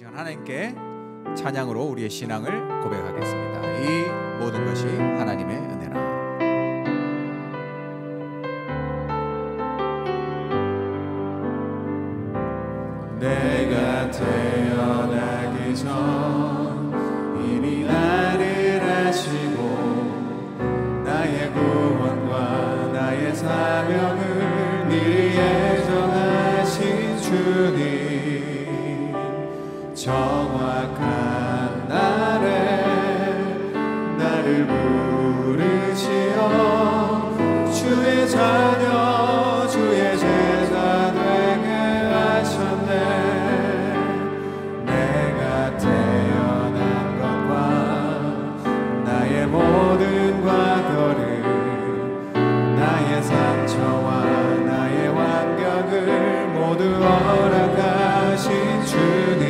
시간 하나님께 찬양으로 우리의 신앙을 고백하겠습니다. 이 모든 것이 하나님의 은혜라. 내가 태어나기 전 이미 나를 아시고 나의 구원과 나의 사명을 미리 예정하신 주님 정확한 날에 나를 부르시어 주의 자녀 주의 제자 되게 하셨네. 내가 태어난 것과 나의 모든 과거를 나의 상처와 나의 완벽을 모두 허락하신 주님.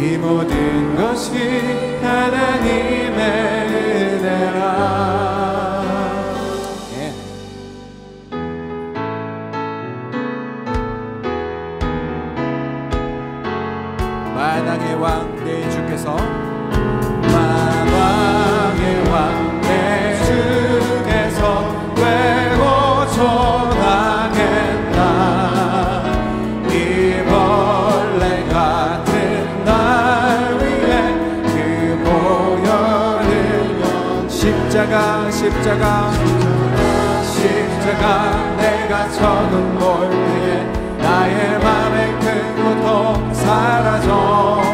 이 모든 것이 하나님의 은혜라. 십자가 십자가. 십자가 내가 쳐둔 몰 위에 나의 맘의 큰 고통 사라져.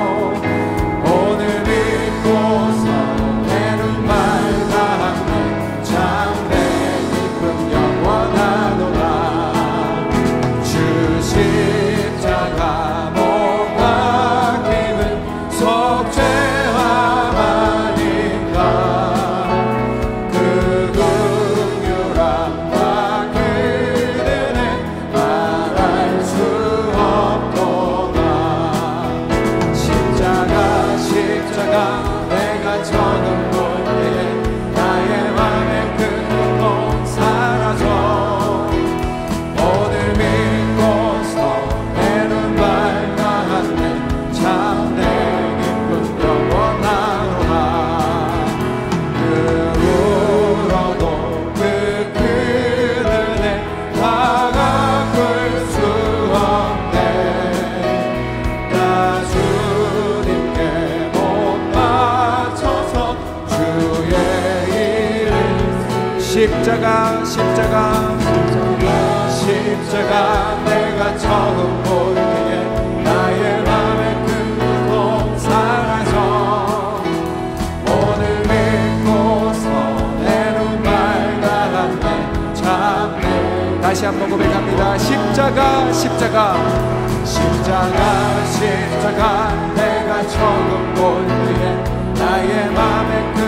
십자가 십자가 십자가 내가 처음 볼 때에 나의 맘에 큰 고통 사라져 오늘 믿고서 내눈 밝아갔네 참네. 다시 한번 고백합니다. 십자가 십자가 십자가 십자가 내가 처음 볼 때에 나의 맘에 큰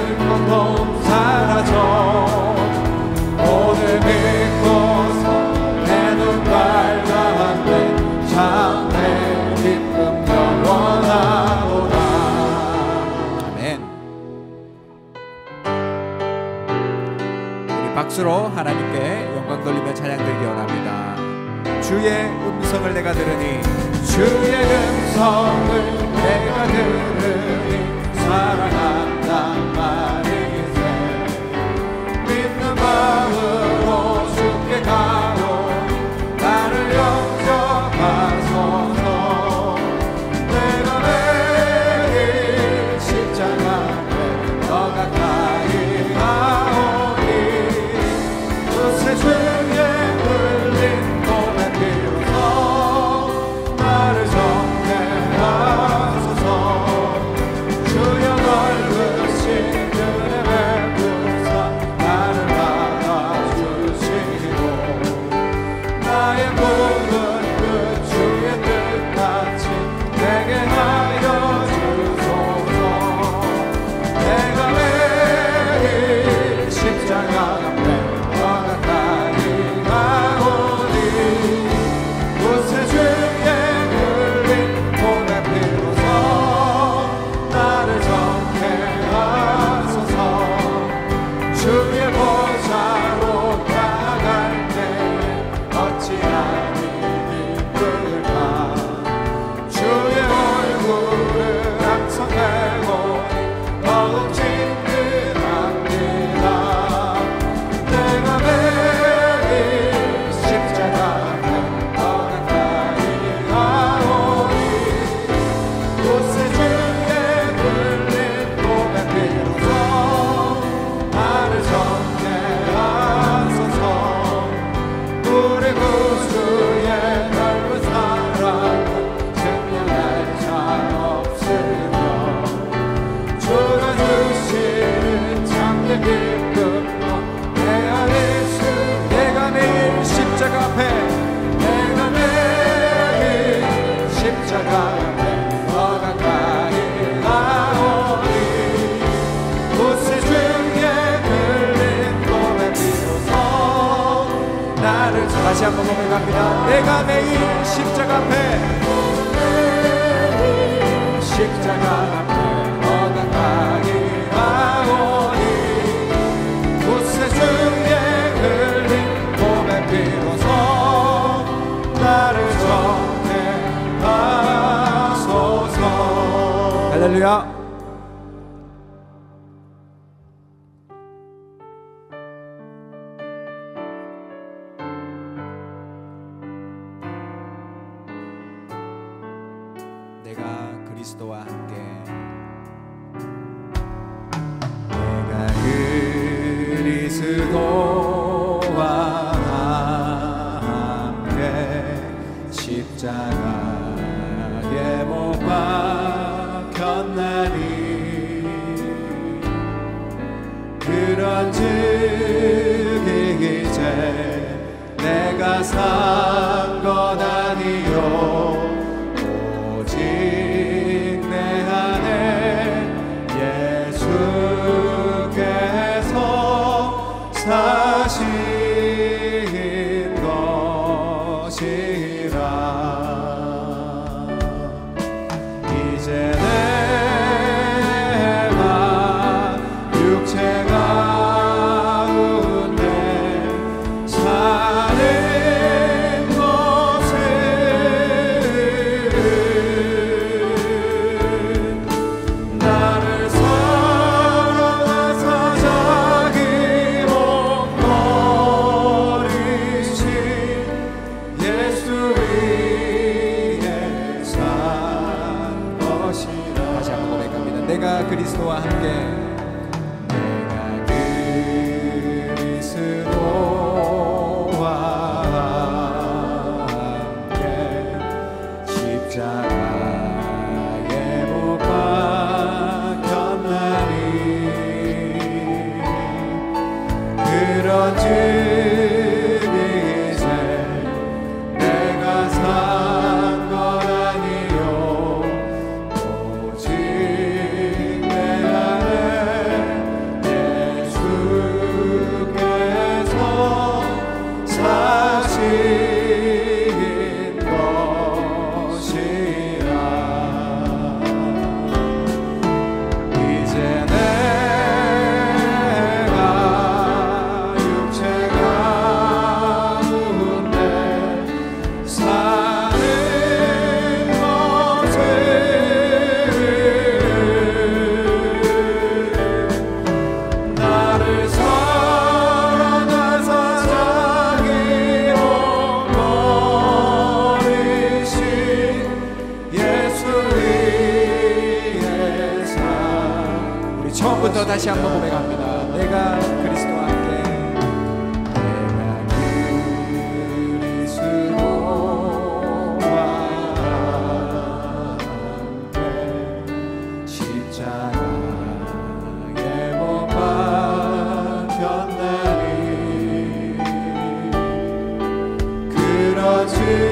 그러니 주의 음성을 나갑니다. 내가 매일 십자가 앞에 그리스도와 함께 십자가 사신 다시 한번 고백합니다. 내가 그리스도와 함께 내가 그리스도와 함께 십자가에 못 박혔나니 그런즉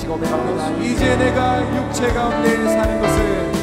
다시 고백합니다. 이제 내가 육체 가운데 사는 것은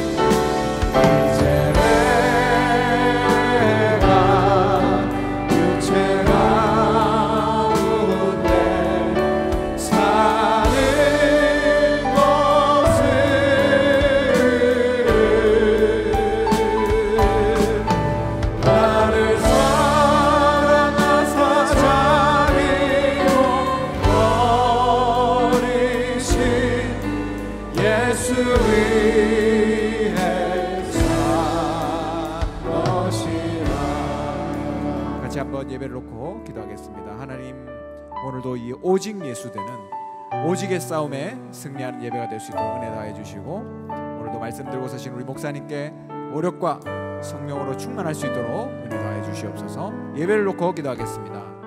같이 한번 예배를 놓고 기도하겠습니다. 하나님 오늘도 이 오직 예수 되는 오직의 싸움에 승리하는 예배가 될 수 있도록 은혜 다해 주시고 오늘도 말씀 들고 서신 우리 목사님께 오력과 성령으로 충만할 수 있도록 은혜 다해 주시옵소서. 예배를 놓고 기도하겠습니다.